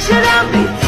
should I be